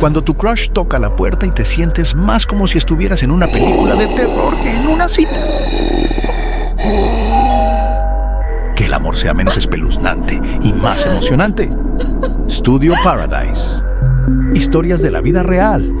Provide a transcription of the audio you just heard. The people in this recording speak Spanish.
Cuando tu crush toca la puerta y te sientes más como si estuvieras en una película de terror que en una cita. Que el amor sea menos espeluznante y más emocionante. Studio Paradise. Historias de la vida real